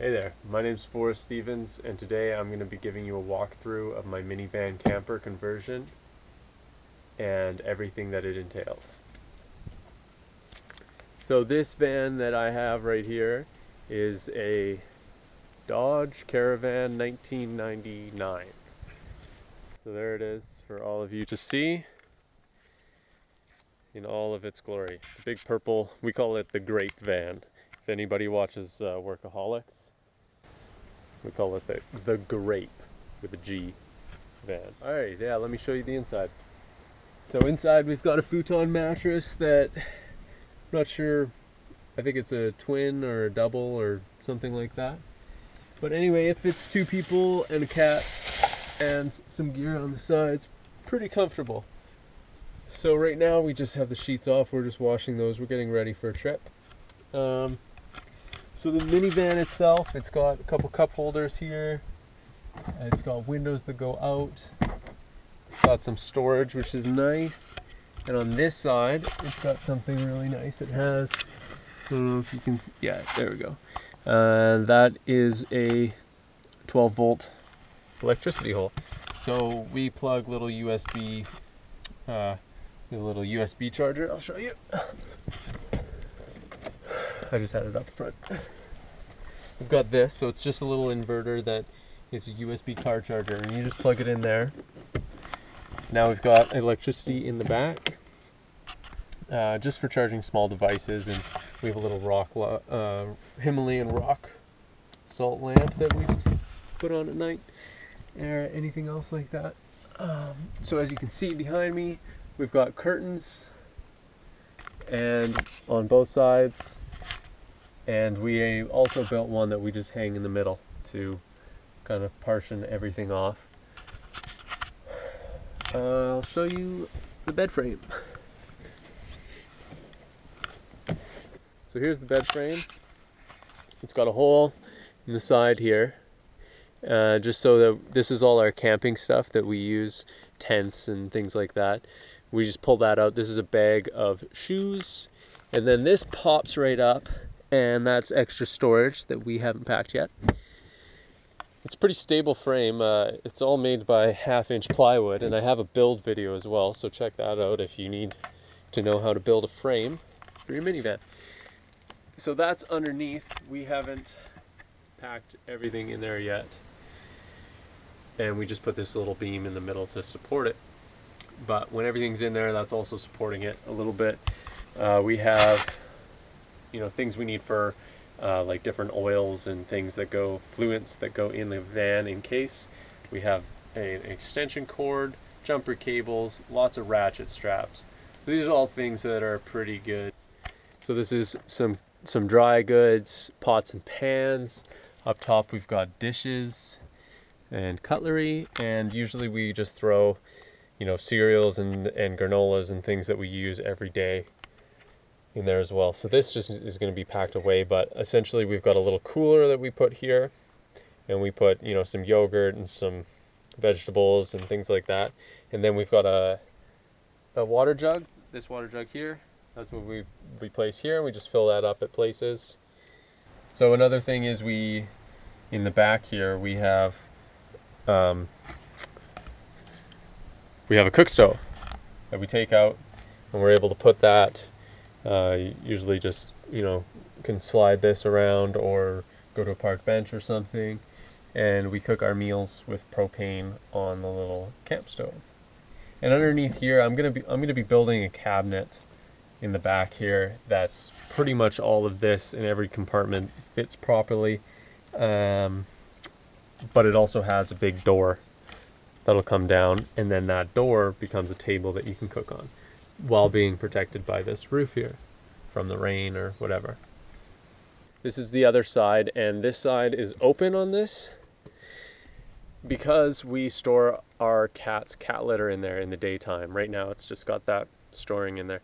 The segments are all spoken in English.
Hey there, my name is Forrest Stevens and today I'm going to be giving you a walkthrough of my minivan camper conversion and everything that it entails. So this van that I have right here is a Dodge Caravan 1999. So there it is for all of you to see in all of its glory. It's a big purple, we call it the Grape Van. If anybody watches uh, Workaholics, we call it the, the grape with a G van. All right, yeah, let me show you the inside. So inside we've got a futon mattress that I'm not sure, I think it's a twin or a double or something like that. But anyway, it fits two people and a cat and some gear on the sides. Pretty comfortable. So right now we just have the sheets off. We're just washing those. We're getting ready for a trip. Um, so the minivan itself, it's got a couple cup holders here. It's got windows that go out. It's got some storage, which is nice. And on this side, it's got something really nice. It has, I don't know if you can, yeah, there we go. Uh, that is a 12 volt electricity hole. So we plug little USB, uh, little USB charger. I'll show you. I just had it up front. We've got this, so it's just a little inverter that is a USB car charger, and you just plug it in there. Now we've got electricity in the back, uh, just for charging small devices, and we have a little rock, uh, Himalayan rock salt lamp that we put on at night, or anything else like that. Um, so as you can see behind me, we've got curtains, and on both sides and we also built one that we just hang in the middle to kind of partition everything off. Uh, I'll show you the bed frame. So here's the bed frame. It's got a hole in the side here, uh, just so that this is all our camping stuff that we use, tents and things like that. We just pull that out. This is a bag of shoes, and then this pops right up and that's extra storage that we haven't packed yet. It's a pretty stable frame. Uh, it's all made by half inch plywood and I have a build video as well, so check that out if you need to know how to build a frame for your minivan. So that's underneath. We haven't packed everything in there yet. And we just put this little beam in the middle to support it. But when everything's in there, that's also supporting it a little bit. Uh, we have you know things we need for uh, like different oils and things that go fluents that go in the van in case. We have an extension cord, jumper cables, lots of ratchet straps. So these are all things that are pretty good. So this is some some dry goods, pots and pans. Up top we've got dishes and cutlery and usually we just throw you know cereals and, and granolas and things that we use every day in there as well. So this just is going to be packed away, but essentially we've got a little cooler that we put here and we put, you know, some yogurt and some vegetables and things like that. And then we've got a, a water jug, this water jug here. That's what we, we place here. We just fill that up at places. So another thing is we, in the back here, we have, um, we have a cook stove that we take out and we're able to put that uh, usually just, you know, can slide this around or go to a park bench or something. And we cook our meals with propane on the little camp stove. And underneath here, I'm gonna be I'm gonna be building a cabinet in the back here. That's pretty much all of this in every compartment fits properly. Um, but it also has a big door that'll come down, and then that door becomes a table that you can cook on while being protected by this roof here from the rain or whatever. This is the other side, and this side is open on this because we store our cat's cat litter in there in the daytime. Right now, it's just got that storing in there.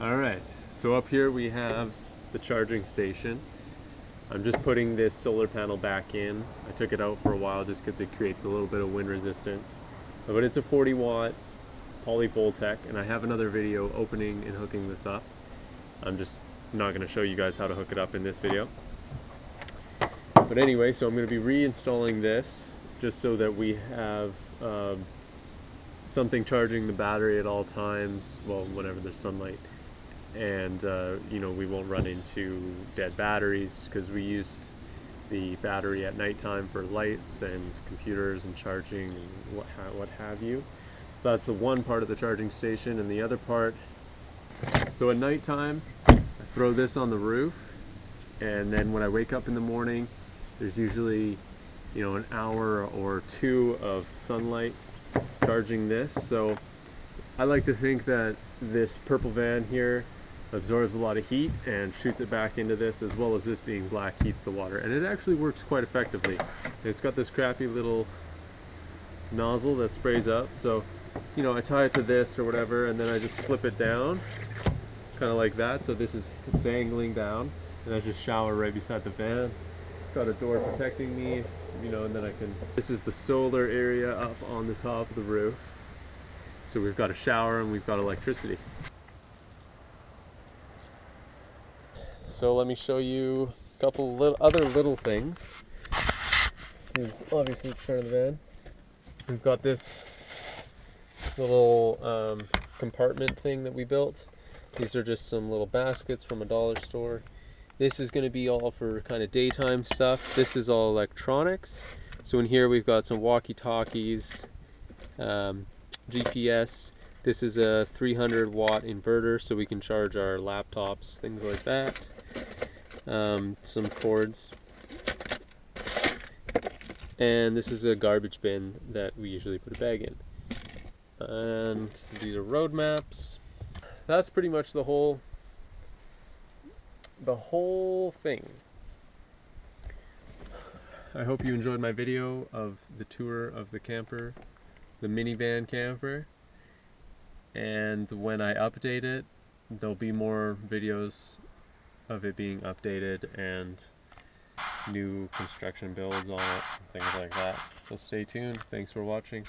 All right, so up here we have the charging station. I'm just putting this solar panel back in. I took it out for a while just because it creates a little bit of wind resistance. But it's a 40 watt Polyvoltaic, and I have another video opening and hooking this up. I'm just not going to show you guys how to hook it up in this video. But anyway, so I'm going to be reinstalling this just so that we have um, something charging the battery at all times, well, whenever there's sunlight. And, uh, you know, we won't run into dead batteries because we use the battery at nighttime for lights and computers and charging and what, ha what have you. That's the one part of the charging station and the other part, so at nighttime, I throw this on the roof and then when I wake up in the morning, there's usually, you know, an hour or two of sunlight charging this. So I like to think that this purple van here absorbs a lot of heat and shoots it back into this as well as this being black heats the water. And it actually works quite effectively. It's got this crappy little nozzle that sprays up. So you know I tie it to this or whatever and then I just flip it down kind of like that so this is dangling down and I just shower right beside the van got a door protecting me you know and then I can this is the solar area up on the top of the roof so we've got a shower and we've got electricity So let me show you a couple little other little things. Here's obviously the front of the van. We've got this little um, compartment thing that we built. These are just some little baskets from a dollar store. This is going to be all for kind of daytime stuff. This is all electronics. So in here we've got some walkie-talkies, um, GPS. This is a 300 watt inverter so we can charge our laptops, things like that um, some cords. And this is a garbage bin that we usually put a bag in. And these are road maps. That's pretty much the whole the whole thing. I hope you enjoyed my video of the tour of the camper, the minivan camper. And when I update it, there'll be more videos of it being updated and new construction builds on it and things like that. So stay tuned. Thanks for watching.